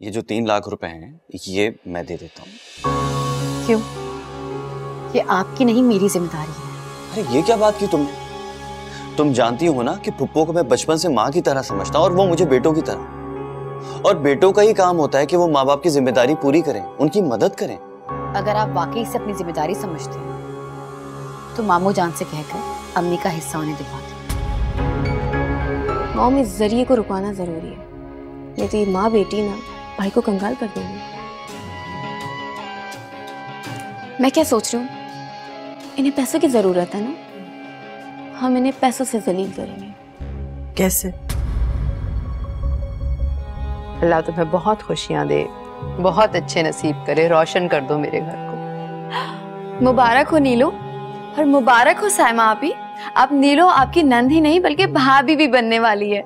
ये जो तीन लाख रुपए हैं ये मैं दे देता हूँ। क्यों? ये आपकी नहीं मेरी ज़िम्मेदारी है। अरे ये क्या बात की तुमने? तुम जानती हो ना कि पुप्पो को मैं बचपन से माँ की तरह समझता हूँ और वो मुझे बेटों की तरह। और बेटों का ही काम होता है कि वो माँ बाप की ज़िम्मेदारी पूरी करें उनकी मदद करें। अगर आप वाकई से अपनी ज़िम्मेदारी समझते हैं तो मामू जान से कहकर अम्मी का हिस्सा उन्हें दिखा दें। मॉम इस ज़रिए को रुकवाना ज़रूरी है। नहीं तो ये माँ बेटी ना भाई को कंगाल कर देंगे। मैं क्या सोच रही हूँ? इन्हें पैसों की ज़रूरत है ना? हम इन्हें पैसों से जलील करेंगे। कैसे? अल्लाह तुम्हें बहुत खुशियाँ दे बहुत अच्छे नसीब करे रोशन कर दो मेरे घर को। मुबारक हो नीलो और मुबारक हो सायमा आपी। आप नीलो आपकी नंद ही नहीं बल्कि भाभी भी बनने वाली है।